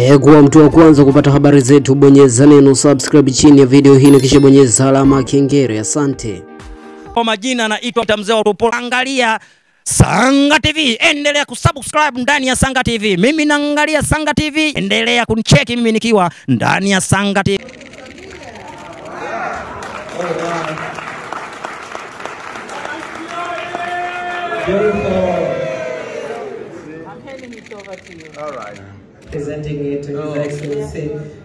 E, kuwa mtu wa kwanza kupata habari zetu, bonyeza neno subscribe chini ya video hii na kisha bonyeza alama ya kengele. Asante. Kwa majina anaitwa mzee wa Rupo. Angalia Sanga TV, endelea kusubscribe ndani ya Sanga TV. Mimi naangalia Sanga TV, endelea kunicheki mimi nikiwa ndani ya Sanga TV. Presenting it to His oh. Excellency.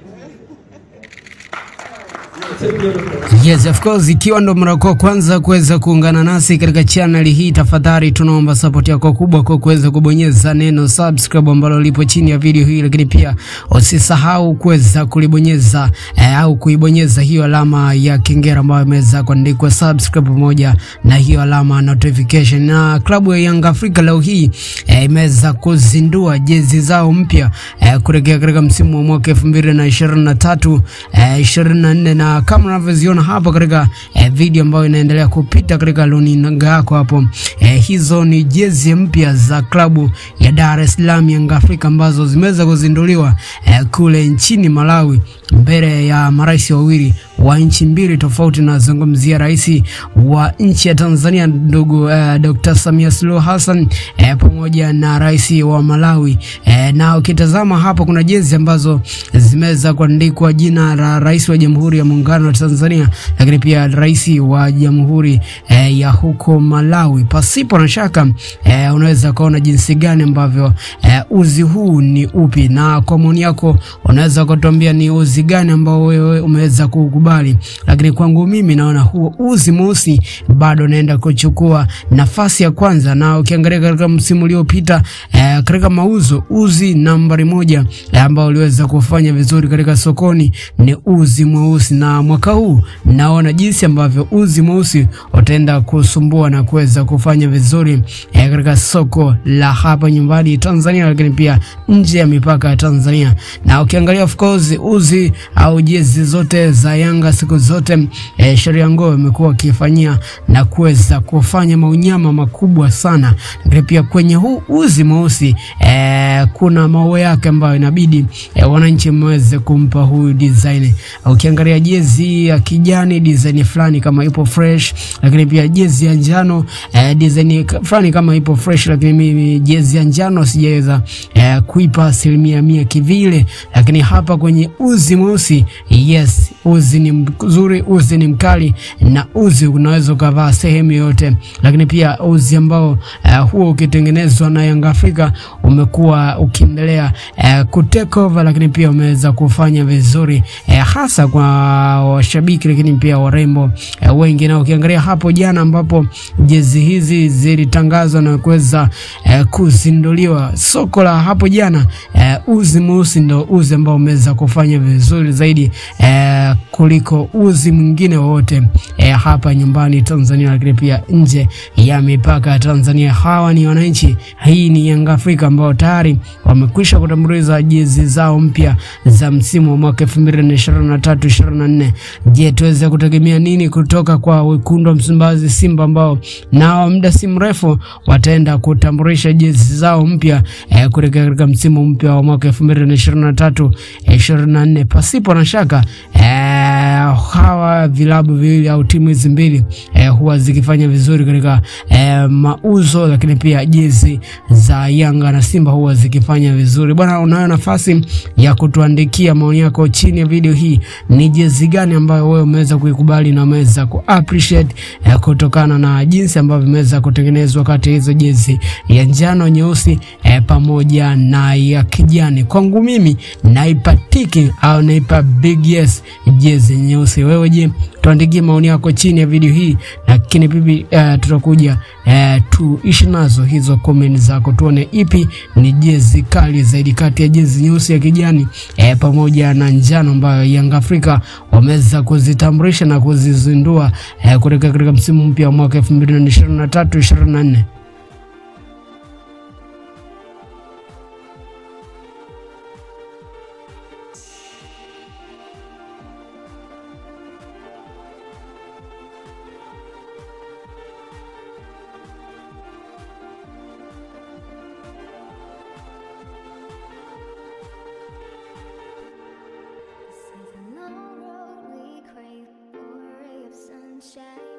Yes, of course, ikiwa ndo mara kwa kwanza kuweza kuungana nasi katika channel hii, tafadhali tunaomba support yako kubwa kwa kuweza kubonyeza neno subscribe ambalo lipo chini ya video hii, lakini pia usisahau kuweza kulibonyeza eh, au kuibonyeza hiyo alama ya kengele ambayo imeweza kuandikwa subscribe pamoja na hiyo alama notification. Na klabu ya Young Africa leo hii eh, imeweza kuzindua jezi zao mpya eh, kuelekea katika msimu wa mwaka 2023 eh, 24 na kama unavyoziona hapo katika eh, video ambayo inaendelea kupita katika luninga yako hapo. Eh, hizo ni jezi mpya za klabu ya Dar es Salaam Young Africa ambazo zimeweza kuzinduliwa eh, kule nchini Malawi mbele ya marais wawili wa nchi mbili tofauti. Nazungumzia rais wa nchi ya Tanzania ndugu eh, Dr. Samia Suluhu Hassan eh, pamoja na rais wa Malawi eh, na ukitazama hapo kuna jezi ambazo zimeweza kuandikwa jina la rais wa Jamhuri ya Muungano wa Tanzania, lakini pia rais wa Jamhuri eh, ya huko Malawi. Pasipo na shaka eh, unaweza kuona jinsi gani ambavyo eh, uzi huu ni upi, na kwa maoni yako unaweza kutuambia ni uzi gani ambao wewe umeweza kukubali, lakini kwangu mimi naona huo uzi mweusi bado naenda kuchukua nafasi ya kwanza, na ukiangalia katika msimu uliopita eh, katika mauzo uzi nambari moja eh, ambao uliweza kufanya vizuri katika sokoni ni uzi mweusi, na mwaka huu naona jinsi ambavyo uzi mweusi utaenda kusumbua na kuweza kufanya vizuri eh, katika soko la hapa nyumbani Tanzania, lakini pia nje ya mipaka ya Tanzania. Na ukiangalia of course uzi au jezi zote za Yanga siku zote e, sheria ngoo imekuwa akifanyia na kuweza kufanya maunyama makubwa sana, Ndio pia kwenye huu uzi mweusi e, kuna maua yake ambayo inabidi e, wananchi mweze kumpa huyu design. Ukiangalia jezi ya kijani design fulani kama ipo fresh, lakini pia jezi ya njano e, design fulani kama ipo fresh, lakini mimi jezi ya njano sijaweza e, kuipa asilimia mia kivile, lakini hapa kwenye uzi mweusi yes, uzi ni mzuri, uzi ni mkali na uzi unaweza ukavaa sehemu yoyote, lakini pia uzi ambao uh, huo ukitengenezwa na Yanga Afrika umekuwa ukiendelea uh, kutake over, lakini pia umeweza kufanya vizuri uh, hasa kwa washabiki, lakini pia warembo uh, wengi. Na ukiangalia hapo jana ambapo jezi hizi zilitangazwa na kuweza uh, kuzinduliwa soko la hapo jana uh, uzi mweusi ndo uzi ambao umeweza kufanya vizuri zaidi uh, kuliko uzi mwingine wowote e, hapa nyumbani Tanzania, lakini pia nje ya mipaka ya Tanzania. Hawa ni wananchi, hii ni Yanga Afrika ambao tayari wamekwisha kutambuliza jezi zao mpya za msimu wa mwaka 2023 24. Je, tuweze kutegemea nini kutoka kwa wekundu wa Msimbazi Simba ambao nao muda si mrefu wataenda kutambulisha jezi zao mpya eh, kuelekea katika msimu mpya wa mwaka 2023 24. Pasipo na shaka eh, how hawa vilabu viwili au timu hizi mbili eh, huwa zikifanya vizuri katika eh, mauzo, lakini pia jezi za Yanga na Simba huwa zikifanya vizuri bwana. Unayo nafasi ya kutuandikia maoni yako chini ya video hii, ni jezi gani ambayo wewe umeweza kuikubali na umeweza ku appreciate eh, kutokana na jinsi ambavyo imeweza kutengenezwa kati ya hizo jezi ya njano, nyeusi eh, pamoja na ya kijani. Kwangu mimi naipa tiki au naipa big yes jezi nyeusi. Wewe je, tuandikie maoni yako chini ya video hii, lakini pipi uh, tutakuja uh, tuishi nazo hizo comment zako, tuone ipi ni jezi kali zaidi kati ya jezi nyeusi ya kijani uh, pamoja na njano ambayo Young Africa wameweza kuzitambulisha na kuzizindua uh, kuelekea katika msimu mpya wa mwaka 2023 24. sunshine.